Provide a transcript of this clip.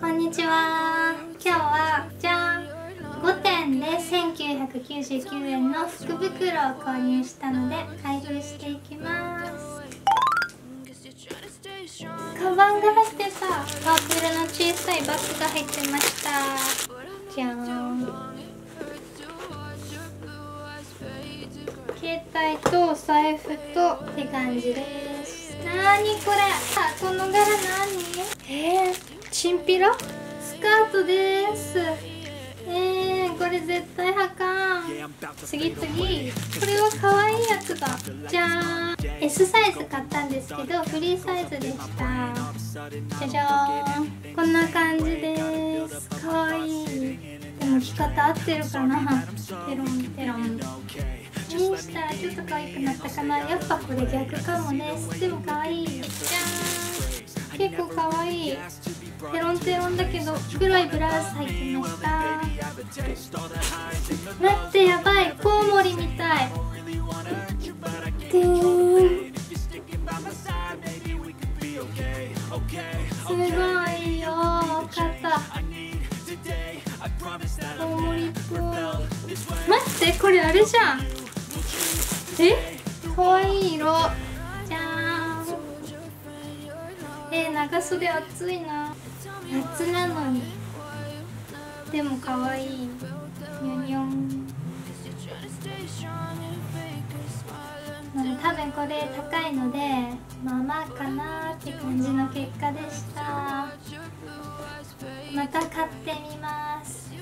こんにちは。今日はじゃん5点で1999円の福袋を購入したので開封していきます。カバンが入ってたパープルの小さいバッグが入ってました。じゃん。携帯とお財布とって感じです。なにこれ。あこ、チンピラ？スカートです。えー、これ絶対はかん。次次。これは可愛いやつだ。じゃーん。S サイズ買ったんですけどフリーサイズでした。じゃじゃーん。こんな感じです。可愛い。でも着方合ってるかな？テロンテロン。インしたらちょっと可愛くなったかな？やっぱこれ逆かもですでも可愛い。じゃーん。結構可愛い。テロンテロンだけど黒い。ブラウス入ってました待ってやばい。コウモリみたい。でーんすごい。よかったコウモリっぽい。待ってこれあれじゃんえ可愛い。色じゃーんえー、長袖暑い。な夏なのに。でも可愛い。ニョニョン。多分これ高いのでまあまあかなって感じの結果でした。また買ってみます。